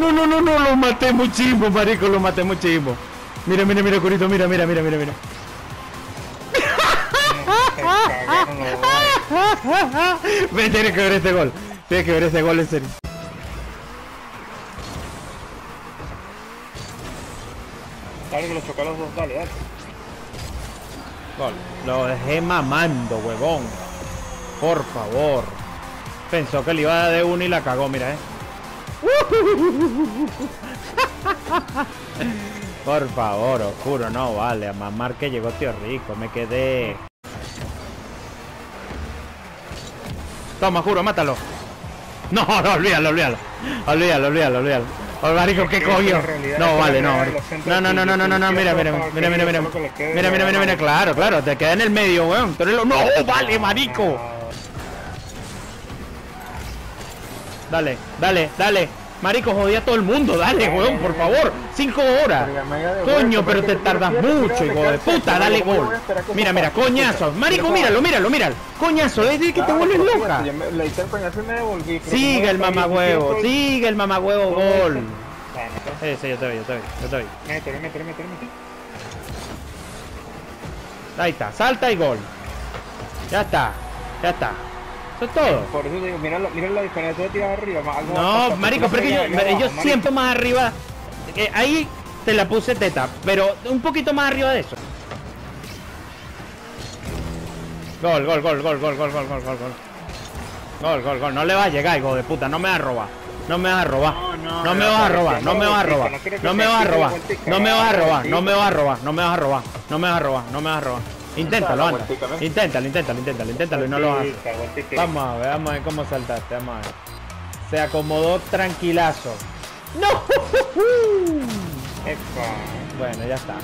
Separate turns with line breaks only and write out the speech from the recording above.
no, no, no, lo maté muchísimo, marico, lo maté muchísimo. Mira, mira, mira, curito, mira, mira, mira, mira, mira. Ven, tienes que ver este gol. Tienes que ver este gol en serio.
Dale que lo los dos, dale, dale.
Gol. Lo dejé mamando, huevón. Por favor. Pensó que le iba a dar de uno y la cagó, mira, eh. Por favor, oscuro, no vale. A mamar que llegó tío rico, me quedé. Toma, juro, mátalo. No, no, olvídalo, olvídalo. Olvídalo, olvídalo, olvídalo. Marico, ¿qué cogió? No, vale, no. No, no, no, no, no, no, no, mira, mira, mira, mira, mira. Mira, mira, mira, mira, claro, claro, te queda en el medio, weón. No, vale, marico. Dale, dale, dale. Marico, jodía a todo el mundo, dale, weón, por favor. Cinco horas. Coño, pero te tardas mucho, hijo de puta, dale gol. Mira, mira, coñazo. Marico, míralo, míralo, míralo. Coñazo, desde que te vuelves loca. Sigue el mamagüevo, sigue el mamagüevo gol. Sí, sí, yo te vi, yo te vi, yo te.
Métele, métele, métele, métele.
Ahí está, salta y gol. Ya está, ya está. Eso es todo.
Por eso digo, mira, la- mira la diferencia de tirar arriba. más algo más
No, marico, pero es que yo, yo
abajo,
siempre más arriba. eh, ahí te la puse teta, pero un poquito más arriba de eso. Gol, gol, gol, gol, gol, gol, gol, gol, gol, gol. Gol, gol, gol. No le va a llegar, hijo de puta. No me vas a robar. No me vas a robar.
No,
me vas a robar.
no,
me vas a robar.
no
me vas a robar. No me vas a robar. No me vas a robar. No me vas a robar. No me vas a robar. No me vas a robar. Inténtalo, anda. Inténtalo, inténtalo, inténtalo, inténtalo y no lo
vueltica.
Vamos a ver, vamos a ver cómo saltaste, vamos a ver. Se acomodó tranquilazo. ¡No! Bueno, ya está.